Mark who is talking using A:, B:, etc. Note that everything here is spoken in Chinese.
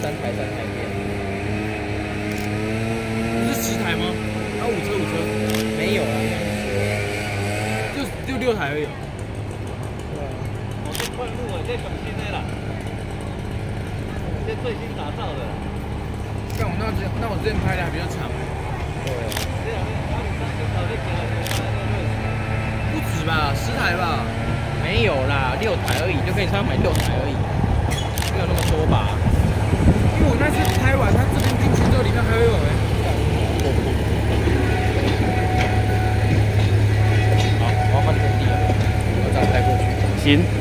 A: 三台三台变。
B: 不是十台吗？啊五车五车？
A: 没有啊，
B: 就就六台而已。
C: 我这快路啊，这更新的啦，这最新打造的。
B: 像我那之那我之前拍的还比较长。
A: 对。
C: 这两天阿里山就搞那个
B: 不止吧，十台吧？
A: 没有啦，六台而已，就可以上买六台而已，没有那么多吧？
B: 因为我那次拍完，它这边进去之后，里面还会有哎。
A: 好，我要换天地了，我再带过去。
B: 行。